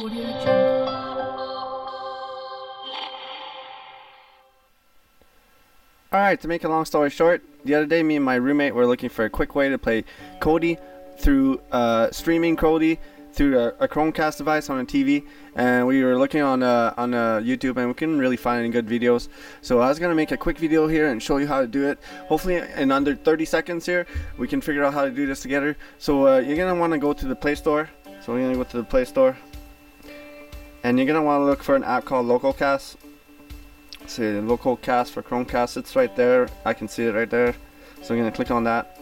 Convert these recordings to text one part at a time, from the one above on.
Audio Jungle. Alright, to make a long story short, the other day me and my roommate were looking for a quick way to play Kodi through uh, streaming Kodi through a, a Chromecast device on a TV, and we were looking on uh, on uh, YouTube and we couldn't really find any good videos. So I was gonna make a quick video here and show you how to do it. Hopefully, in under 30 seconds here, we can figure out how to do this together. So uh, you're gonna want to go to the Play Store. So we're gonna go to the Play Store, and you're gonna want to look for an app called LocalCast. See LocalCast for Chromecast. It's right there. I can see it right there. So I'm gonna click on that,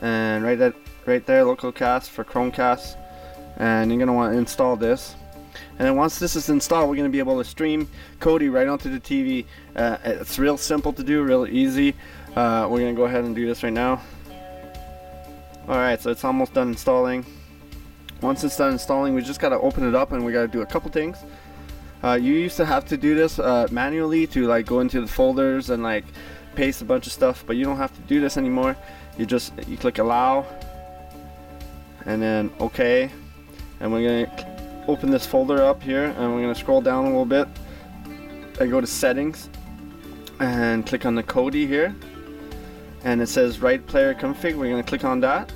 and right that right there, LocalCast for Chromecast and you're gonna want to install this and then once this is installed we're gonna be able to stream Kodi right onto the TV uh, it's real simple to do real easy uh, we're gonna go ahead and do this right now alright so it's almost done installing once it's done installing we just gotta open it up and we gotta do a couple things. Uh, you used to have to do this uh, manually to like go into the folders and like paste a bunch of stuff but you don't have to do this anymore. You just you click allow and then okay. And we're to open this folder up here and we're to scroll down a little bit. And go to settings and click on the Kodi here. And it says right player config. We're to click on that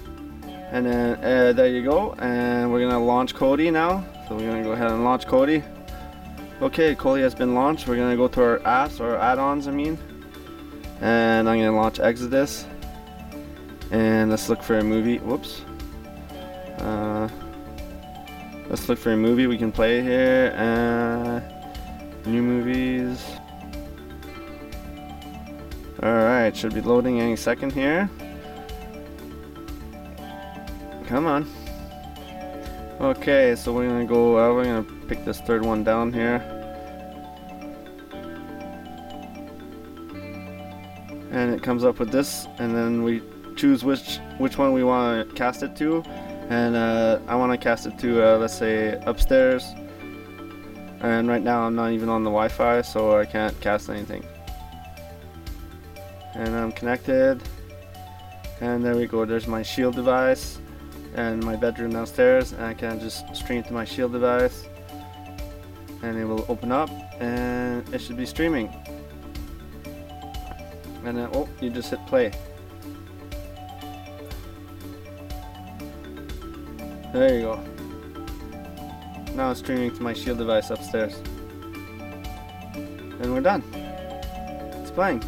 and then uh, there you go and we're to launch Kodi now so we're to go ahead and launch Kodi. okay Kodi has been launched we're to go to our apps or add-ons I mean and I'm to launch Exodus and let's look for a movie whoops uh, Let's look for a movie we can play here. Uh, new movies. Alright, should be loading any second here. Come on. Okay, so we're gonna go, uh, we're gonna pick this third one down here. And it comes up with this, and then we choose which which one we want to cast it to. And uh, I want to cast it to uh, let's say upstairs. And right now I'm not even on the Wi-Fi so I can't cast anything. And I'm connected. And there we go there's my shield device and my bedroom downstairs and I can just stream to my shield device and it will open up and it should be streaming and then oh you just hit play There you go. Now it's streaming to my shield device upstairs. And we're done. It's playing.